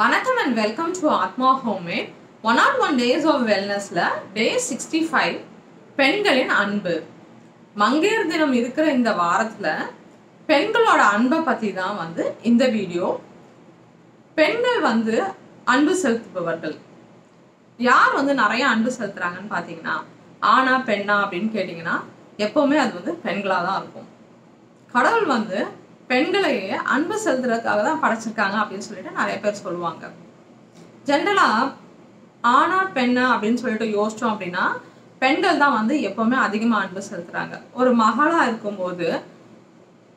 வணக்கம் and welcome to Atma home. One add one days of வெல்னஸ்ல day sixty five பெண்களின் அன்பு. மங்கையர் தினம் இருக்கிற இந்த வாரத்தில் பெண்களோட அன்பை பற்றி தான் வந்து இந்த வீடியோ பெண்கள் வந்து அன்பு செலுத்துபவர்கள். யார் வந்து நிறைய அன்பு செலுத்துகிறாங்கன்னு பார்த்தீங்கன்னா ஆனா பெண்ணா அப்படின்னு கேட்டிங்கன்னா எப்போவுமே அது வந்து பெண்களாக தான் இருக்கும். கடவுள் வந்து பெண்களையே அன்பு செலுத்துறதுக்காக தான் படைச்சிருக்காங்க அப்படின்னு சொல்லிட்டு நிறைய பேர் சொல்லுவாங்க. ஜென்ரலா ஆணா பெண்ணா அப்படின்னு சொல்லிட்டு யோசிச்சோம் அப்படின்னா பெண்கள் தான் வந்து எப்பவுமே அதிகமா அன்பு செலுத்துறாங்க. ஒரு மகளா இருக்கும்போது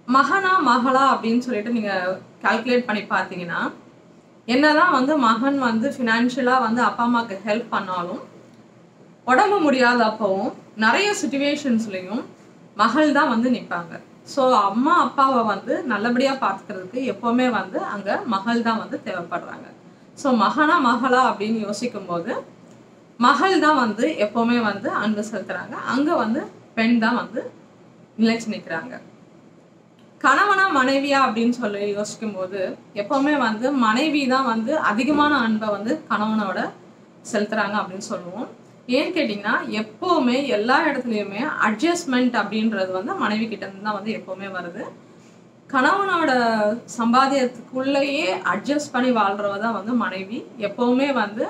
மகனா மகளா அப்படின்னு சொல்லிட்டு நீங்க கால்குலேட் பண்ணி பார்த்தீங்கன்னா என்னதான் வந்து மகன் வந்து ஃபினான்ஷியலா வந்து அப்பா அம்மாவுக்கு ஹெல்ப் பண்ணாலும் உடம்பு முடியாத அப்பவும் நிறைய சுச்சுவேஷன்ஸ்லையும் மகள் தான் வந்து நிற்பாங்க ஸோ அம்மா அப்பாவை வந்து நல்லபடியாக பார்த்துக்கிறதுக்கு எப்போவுமே வந்து அங்கே மகள் தான் வந்து தேவைப்படுறாங்க. ஸோ மகனா மகளா அப்படின்னு யோசிக்கும் போது மகள் தான் வந்து எப்போவுமே வந்து அன்பு செலுத்துறாங்க. அங்கே வந்து பெண் தான் வந்து நிலைச்சு நிற்கிறாங்க கணவனா மனைவியா அப்படின்னு சொல்லி யோசிக்கும் போது எப்பவுமே வந்து மனைவி தான் வந்து அதிகமான அன்பை வந்து கணவனோட செலுத்துறாங்க அப்படின்னு சொல்லுவோம். ஏன்னு கேட்டிங்கன்னா எப்போவுமே எல்லா இடத்துலையுமே அட்ஜஸ்ட்மெண்ட் அப்படின்றது வந்து மனைவி கிட்டேருந்து தான் வந்து எப்போவுமே வருது. கணவனோட சம்பாத்தியத்துக்குள்ளேயே அட்ஜஸ்ட் பண்ணி வாழ்றவ தான் வந்து மனைவி. எப்போவுமே வந்து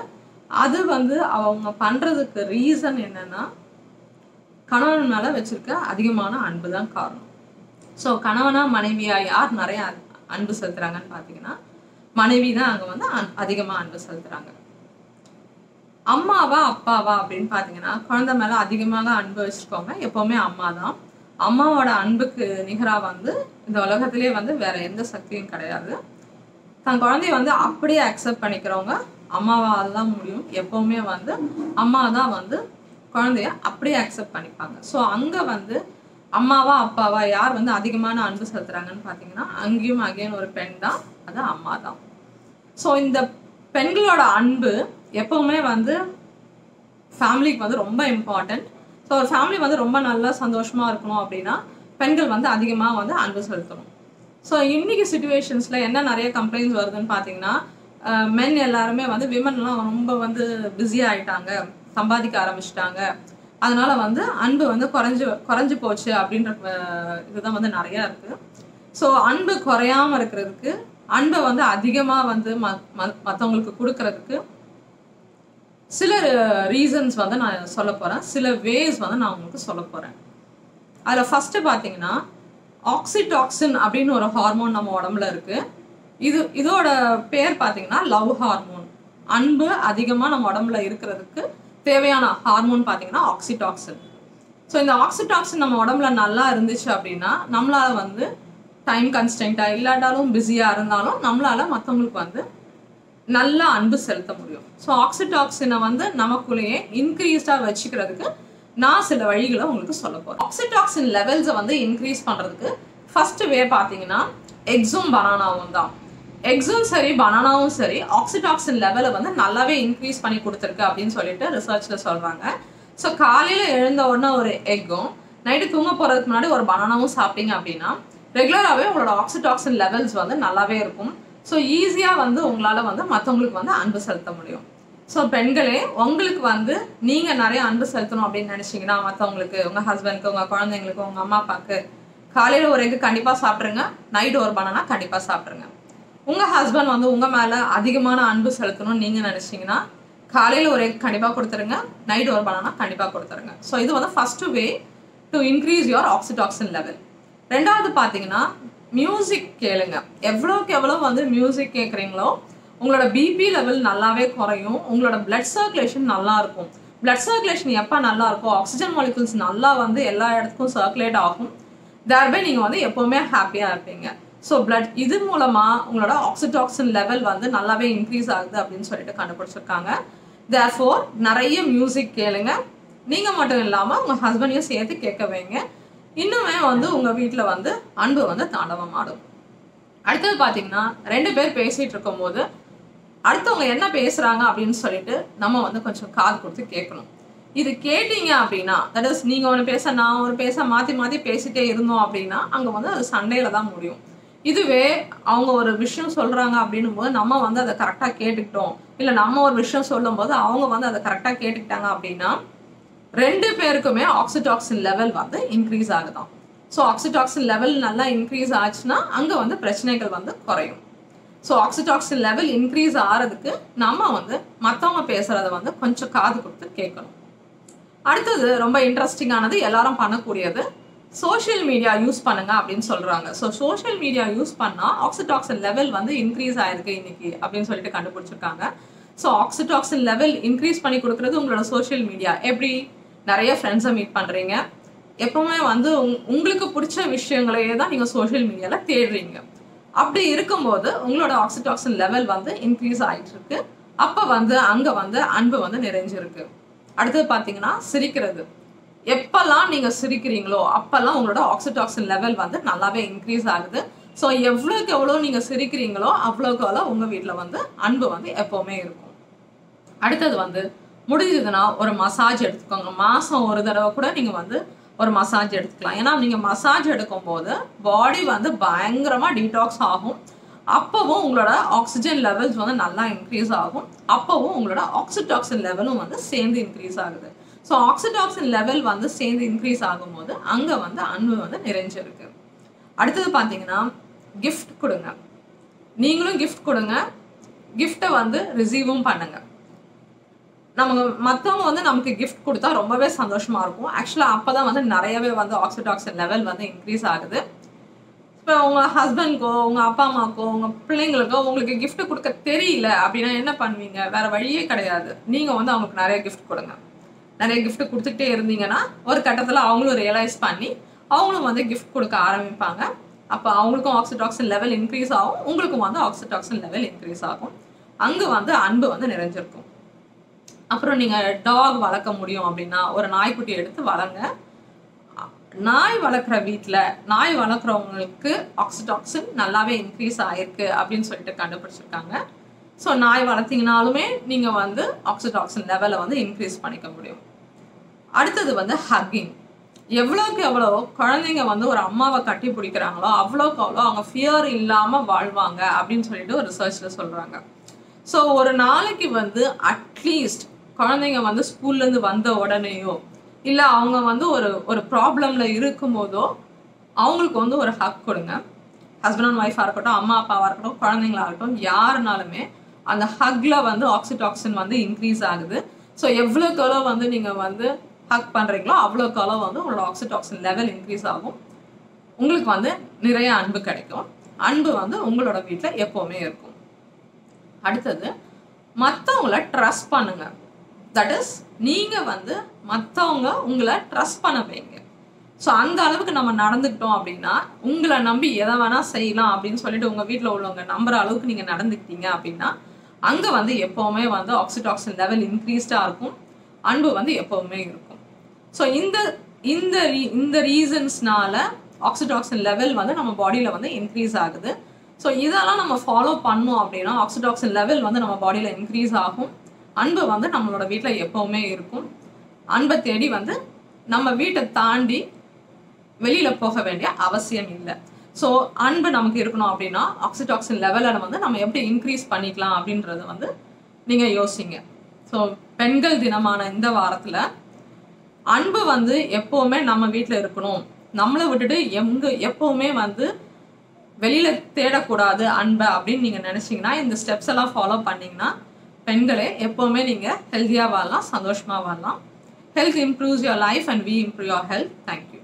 அது வந்து அவங்க பண்ணுறதுக்கு ரீசன் என்னன்னா கணவன் மேலே வச்சுருக்க அதிகமான அன்பு தான் காரணம். ஸோ கணவனா மனைவியாக யார் நிறைய அன்பு செலுத்துகிறாங்கன்னு பார்த்தீங்கன்னா மனைவி தான் அங்கே வந்து அதிகமாக அன்பு செலுத்துகிறாங்க அம்மாவா அப்பாவா அப்படின்னு பார்த்தீங்கன்னா குழந்தை மேலே அதிகமாக அன்பு வச்சுருக்கோங்க எப்போவுமே அம்மா தான். அம்மாவோட அன்புக்கு நிகராக வந்து இந்த உலகத்திலே வந்து வேற எந்த சக்தியும் கிடையாது. தன் குழந்தைய வந்து அப்படியே அக்செப்ட் பண்ணிக்கிறவங்க அம்மாவால் தான் முடியும். எப்போவுமே வந்து அம்மா தான் வந்து குழந்தைய அப்படியே அக்செப்ட் பண்ணிப்பாங்க. ஸோ அங்கே வந்து அம்மாவா அப்பாவா யார் வந்து அதிகமான அன்பு செலுத்துறாங்கன்னு பார்த்தீங்கன்னா அங்கேயும் அகைன் ஒரு பெண் தான். அது அம்மா தான். ஸோ இந்த பெண்களோட அன்பு எப்போவுமே வந்து ஃபேமிலிக்கு வந்து ரொம்ப இம்பார்ட்டண்ட் ஸோ ஒரு ஃபேமிலி வந்து ரொம்ப நல்லா சந்தோஷமாக இருக்கணும் அப்படின்னா பெண்கள் வந்து அதிகமாக வந்து அன்பு செலுத்தணும். ஸோ இன்னைக்கு சுச்சுவேஷன்ஸில் என்ன நிறைய கம்ப்ளைண்ட்ஸ் வருதுன்னு பார்த்தீங்கன்னா மென் எல்லாருமே வந்து விமன்லாம் ரொம்ப வந்து பிஸி ஆயிட்டாங்க சம்பாதிக்க ஆரம்பிச்சிட்டாங்க. அதனால வந்து அன்பு வந்து குறைஞ்சு குறைஞ்சு போச்சு அப்படின்ற இதுதான் வந்து நிறையா இருக்குது ஸோ அன்பு குறையாம இருக்கிறதுக்கு அன்பை வந்து அதிகமாக வந்து ம மற்றவங்களுக்கு கொடுக்கறதுக்கு சில ரீசன்ஸ் வந்து நான் சொல்ல போகிறேன் சில வேஸ் வந்து நான் உங்களுக்கு சொல்ல போகிறேன் அதில் ஃபஸ்ட்டு பார்த்தீங்கன்னா ஆக்சிடாக்சின் அப்படின்னு ஒரு ஹார்மோன் நம்ம உடம்புல இருக்கு. இது இதோட பேர் பார்த்தீங்கன்னா லவ் ஹார்மோன் அன்பு அதிகமாக நம்ம உடம்புல இருக்கிறதுக்கு தேவையான ஹார்மோன் பார்த்தீங்கன்னா ஆக்சிடாக்சின் ஸோ இந்த ஆக்சிடாக்சின் நம்ம உடம்புல நல்லா இருந்துச்சு அப்படின்னா நம்மளால் வந்து டைம் கன்ஸ்டன்ட்டாக இல்லாட்டாலும் பிஸியாக இருந்தாலும் நம்மளால் மற்றவங்களுக்கு வந்து நல்லா அன்பு செலுத்த முடியும். ஸோ ஆக்சிடாக்சினை வந்து நமக்குள்ளேயே இன்க்ரீஸ்டாக வச்சுக்கிறதுக்கு நான் சில வழிகளை உங்களுக்கு சொல்ல போகிறேன் ஆக்சிடாக்சின் லெவல்ஸை வந்து இன்க்ரீஸ் பண்ணுறதுக்கு ஃபர்ஸ்ட் வே பார்த்தீங்கன்னா எக்ஸும் பனானாவும் தான். எக்ஸும் சரி பனானாவும் சரி ஆக்சிடாக்சின் லெவலை வந்து நல்லாவே இன்க்ரீஸ் பண்ணி கொடுத்துருக்கு அப்படின்னு சொல்லிட்டு ரிசர்ச்சில் சொல்கிறாங்க ஸோ காலையில் எழுந்த உடனே ஒரு எக்கும் நைட்டு தூங்க போகிறதுக்கு முன்னாடி ஒரு பனானாவும் சாப்பிட்டீங்க அப்படின்னா ரெகுலராகவே உங்களோட ஆக்சிடாக்சின் லெவல்ஸ் வந்து நல்லாவே இருக்கும். ஸோ ஈஸியாக வந்து உங்களால் வந்து மற்றவங்களுக்கு வந்து அன்பு செலுத்த முடியும். ஸோ பெண்களே உங்களுக்கு வந்து நீங்கள் நிறைய அன்பு செலுத்தணும் அப்படின்னு நினச்சிங்கன்னா மற்றவங்களுக்கு உங்கள் ஹஸ்பண்ட்க்கு உங்கள் குழந்தைங்களுக்கு உங்கள் அம்மா அப்பாவுக்கு காலையில் ஒரு எக்கு கண்டிப்பாக சாப்பிட்ருங்க நைட்டு ஒரு பனானா கண்டிப்பாக சாப்பிட்ருங்க உங்கள் ஹஸ்பண்ட் வந்து உங்கள் மேலே அதிகமான அன்பு செலுத்தணும்னு நீங்கள் நினச்சிங்கன்னா காலையில் ஒரு எக் கண்டிப்பாக கொடுத்துருங்க. நைட் ஒரு பனானா கண்டிப்பாக கொடுத்துருங்க. ஸோ இது வந்து first way to increase your oxytocin level ரெண்டாவது பார்த்தீங்கன்னா மியூசிக் கேளுங்க. எவ்வளோக்கு எவ்வளோ வந்து மியூசிக் கேட்குறீங்களோ உங்களோட பிபி லெவல் நல்லாவே குறையும். உங்களோட பிளட் சர்க்குலேஷன் நல்லா இருக்கும். பிளட் சர்க்குலேஷன் எப்போ நல்லா இருக்கும் ஆக்சிஜன் மாலிகுல்ஸ் நல்லா வந்து எல்லா இடத்துக்கும் சர்க்குலேட் ஆகும். தேர்பை நீங்கள் வந்து எப்போவுமே ஹாப்பியாக இருப்பீங்க. ஸோ பிளட் இது மூலமாக உங்களோட ஆக்சிடாக்சின் லெவல் வந்து நல்லாவே இன்க்ரீஸ் ஆகுது அப்படின்னு சொல்லிட்டு கண்டுபிடிச்சிருக்காங்க. தேர் ஃபோர் நிறைய மியூசிக் கேளுங்க. நீங்கள் மட்டும் இல்லாமல் உங்கள் ஹஸ்பண்டையும் சேர்த்து கேட்க வைங்க. இன்னுமே வந்து உங்கள் வீட்டில் வந்து அன்பு வந்து தாண்டவம் ஆடும். அடுத்தது பார்த்தீங்கன்னா ரெண்டு பேர் பேசிகிட்டு இருக்கும்போது அடுத்தவங்க என்ன பேசுகிறாங்க அப்படின்னு சொல்லிட்டு நம்ம வந்து கொஞ்சம் காது கொடுத்து கேட்கணும். இது கேட்டீங்க அப்படின்னா தட் இஸ் நீங்கள் ஒன்று பேச நான் ஒரு பேச மாற்றி மாற்றி பேசிட்டே இருந்தோம் அப்படின்னா அங்கே வந்து அது சண்டையில் தான் முடியும். இதுவே அவங்க ஒரு விஷயம் சொல்றாங்க அப்படின்னும் போது நம்ம வந்து அதை கரெக்டாக கேட்டுக்கிட்டோம். இல்லை நம்ம ஒரு விஷயம் சொல்லும் போது அவங்க வந்து அதை கரெக்டாக கேட்டுக்கிட்டாங்க அப்படின்னா ரெண்டு பேருக்குமே ஆக்சிடாக்சின் லெவல் வந்து இன்க்ரீஸ் ஆகுதாம். ஸோ ஆக்சிடாக்சின் லெவல் நல்லா இன்க்ரீஸ் ஆச்சுன்னா அங்கே வந்து பிரச்சனைகள் வந்து குறையும். ஸோ ஆக்சிடாக்சின் லெவல் இன்க்ரீஸ் ஆகிறதுக்கு நம்ம வந்து மற்றவங்க பேசுகிறத வந்து கொஞ்சம் காது கொடுத்து கேட்கணும். அடுத்தது ரொம்ப இன்ட்ரெஸ்டிங்கானது எல்லாரும் பண்ணக்கூடியது சோஷியல் மீடியா யூஸ் பண்ணுங்க அப்படின்னு சொல்கிறாங்க ஸோ சோஷியல் மீடியா யூஸ் பண்ணால் ஆக்சிடாக்சின் லெவல் வந்து இன்க்ரீஸ் ஆயிருக்கு இன்னைக்கு அப்படின்னு சொல்லிட்டு கண்டுபிடிச்சிருக்காங்க. ஸோ ஆக்சிடாக்சின் லெவல் இன்க்ரீஸ் பண்ணி கொடுக்குறது உங்களோட சோஷியல் மீடியா எப்படி? நிறைய ஃப்ரெண்ட்ஸை மீட் பண்ணுறீங்க எப்பவுமே வந்து உங்- உங்களுக்கு பிடிச்ச விஷயங்களையே தான் நீங்கள் சோஷியல் மீடியாவில் தேடுறீங்க. அப்படி இருக்கும்போது உங்களோட ஆக்சிடாக்சின் லெவல் வந்து இன்க்ரீஸ் ஆகிட்டு இருக்கு அப்போ வந்து அங்கே வந்து அன்பு வந்து நிறைஞ்சிருக்கு. அடுத்தது பார்த்தீங்கன்னா சிரிக்கிறது. எப்பெல்லாம் நீங்க சிரிக்கிறீங்களோ அப்பெல்லாம் உங்களோட ஆக்சிடாக்சின் லெவல் வந்து நல்லாவே இன்க்ரீஸ் ஆகுது. ஸோ எவ்வளோக்கு எவ்வளோ நீங்கள் சிரிக்கிறீங்களோ அவ்வளோக்கு அவ்வளோ உங்கள் வீட்டில் வந்து அன்பு வந்து எப்போவுமே இருக்கும். அடுத்தது வந்து முடிஞ்சதுன்னா ஒரு மசாஜ் எடுத்துக்கோங்க. மாதம் ஒரு தடவை கூட நீங்கள் வந்து ஒரு மசாஜ் எடுத்துக்கலாம். ஏன்னா நீங்கள் மசாஜ் எடுக்கும்போது பாடி வந்து பயங்கரமாக டீடாக்ஸ் ஆகும். அப்போவும் உங்களோட ஆக்சிஜன் லெவல்ஸ் வந்து நல்லா இன்க்ரீஸ் ஆகும். அப்போவும் உங்களோட ஆக்சிடாக்சின் லெவலும் வந்து சேர்ந்து இன்க்ரீஸ் ஆகுது. ஸோ ஆக்சிடாக்சின் லெவல் வந்து சேர்ந்து இன்க்ரீஸ் ஆகும்போது அங்கே வந்து அன்பு வந்து நிறைஞ்சிருக்கு. அடுத்தது பார்த்தீங்கன்னா கிஃப்ட் கொடுங்க. நீங்களும் கிஃப்ட் கொடுங்க. கிஃப்ட்டை வந்து ரிசீவும் பண்ணுங்கள் நமக்கு மற்றவங்க வந்து நமக்கு கிஃப்ட் கொடுத்தா ரொம்பவே சந்தோஷமாக இருக்கும். ஆக்சுவலாக அப்போ தான் வந்து நிறையவே வந்து ஆக்சிடாக்சின் லெவல் வந்து இன்க்ரீஸ் ஆகுது. இப்போ உங்கள் ஹஸ்பண்ட்க்கோ உங்கள் அப்பா அம்மாக்கோ உங்கள் பிள்ளைங்களுக்கோ உங்களுக்கு கிஃப்ட் கொடுக்க தெரியல அப்படின்னா என்ன பண்ணுவீங்க? வேறு வழியே கிடையாது. நீங்கள் வந்து அவங்களுக்கு நிறைய கிஃப்ட் கொடுங்க. நிறைய கிஃப்ட் கொடுத்துட்டே இருந்தீங்கன்னா ஒரு கட்டத்தில் அவங்களும் ரியலைஸ் பண்ணி அவங்களும் வந்து கிஃப்ட் கொடுக்க ஆரம்பிப்பாங்க. அப்போ அவங்களுக்கும் ஆக்சிடாக்சின் லெவல் இன்க்ரீஸ் ஆகும். உங்களுக்கும் வந்து ஆக்சிடாக்சின் லெவல் இன்க்ரீஸ் ஆகும். அங்கே வந்து அன்பு வந்து நிறைஞ்சிருக்கும். அப்புறம் நீங்கள் டாக் வளர்க்க முடியும் அப்படின்னா ஒரு நாய்க்குட்டி எடுத்து வளங்க நாய் வளர்க்குற வீட்டில் நாய் வளர்க்குறவங்களுக்கு ஆக்சிடாக்சின் நல்லாவே இன்க்ரீஸ் ஆயிருக்கு அப்படின்னு சொல்லிட்டு கண்டுபிடிச்சிருக்காங்க. ஸோ நாய் வளர்த்தீங்கனாலுமே நீங்கள் வந்து ஆக்சிடாக்சின் லெவலை வந்து இன்க்ரீஸ் பண்ணிக்க முடியும். அடுத்தது வந்து ஹக்கிங் எவ்வளோக்கு எவ்வளோ குழந்தைங்க வந்து ஒரு அம்மாவை கட்டி பிடிக்கிறாங்களோ அவ்வளோக்கு அவ்வளோ அவங்க ஃபியர் இல்லாமல் வாழ்வாங்க அப்படின்னு சொல்லிட்டு ஒரு ரிசர்ச்சில் சொல்கிறாங்க ஸோ ஒரு நாளைக்கு வந்து அட்லீஸ்ட் குழந்தைங்க வந்து ஸ்கூல்லேருந்து வந்த உடனேயோ இல்லை அவங்க வந்து ஒரு ஒரு ப்ராப்ளமில் இருக்கும்போதோ அவங்களுக்கு வந்து ஒரு ஹக் கொடுங்க. ஹஸ்பண்ட் அண்ட் ஒய்ஃபாக இருக்கட்டும் அம்மா அப்பாவாக இருக்கட்டும் குழந்தைங்களா இருக்கட்டும் யாருனாலுமே அந்த ஹக்கில் வந்து ஆக்சிடாக்சின் வந்து இன்க்ரீஸ் ஆகுது. ஸோ எவ்வளோக்கு எவ்வளோ வந்து நீங்கள் வந்து ஹக் பண்ணுறீங்களோ அவ்வளோக்கு எவ்வளோ வந்து உங்களோட ஆக்சிடாக்சின் லெவல் இன்க்ரீஸ் ஆகும். உங்களுக்கு வந்து நிறைய அன்பு கிடைக்கும். அன்பு வந்து உங்களோட வீட்டில் எப்போவுமே இருக்கும். அடுத்தது மற்றவங்கள ட்ரஸ்ட் பண்ணுங்கள் தட் இஸ் நீங்கள் வந்து மற்றவங்க உங்களை ட்ரஸ்ட் பண்ண வைங்க. ஸோ அந்த அளவுக்கு நம்ம நடந்துக்கிட்டோம் அப்படின்னா உங்களை நம்பி எதை வேணால் செய்யலாம் அப்படின்னு சொல்லிட்டு உங்கள் வீட்டில் உள்ளவங்க நம்புற அளவுக்கு நீங்கள் நடந்துக்கிட்டீங்க அப்படின்னா அங்கே வந்து எப்போவுமே வந்து ஆக்சிடாக்சின் லெவல் இன்க்ரீஸ்டாக இருக்கும். அன்பு வந்து எப்போவுமே இருக்கும். ஸோ இந்த இந்த ரீ- இந்த ரீசன்ஸ்னால ஆக்சிடாக்சின் லெவல் வந்து நம்ம பாடியில் வந்து இன்க்ரீஸ் ஆகுது. ஸோ இதெல்லாம் நம்ம ஃபாலோ பண்ணோம் அப்படின்னா ஆக்சிடாக்சின் லெவல் வந்து நம்ம பாடியில் இன்க்ரீஸ் ஆகும். அன்பு வந்து நம்மளோட வீட்டில் எப்போவுமே இருக்கும். அன்பை தேடி வந்து நம்ம வீட்டை தாண்டி வெளியில் போக வேண்டிய அவசியம் இல்லை. ஸோ அன்பு நமக்கு இருக்கணும் அப்படின்னா ஆக்சிடாக்சின் லெவலை வந்து நம்ம எப்படி இன்க்ரீஸ் பண்ணிக்கலாம் அப்படின்றத வந்து நீங்கள் யோசிங்க. ஸோ பெண்கள் தினமான இந்த வாரத்தில் அன்பு வந்து எப்போவுமே நம்ம வீட்டில் இருக்கணும். நம்மளை விட்டுட்டு எங்க எப்போவுமே வந்து வெளியில் தேடக்கூடாது அன்பை அப்படின்னு நீங்கள் நினச்சிங்கன்னா இந்த ஸ்டெப்ஸ் எல்லாம் ஃபாலோ பண்ணிங்கன்னா பெண்களே எப்போவுமே நீங்க ஹெல்த்தியாக வாழலாம் சந்தோஷமா வாழலாம். Health improves your life and we improve your health thank you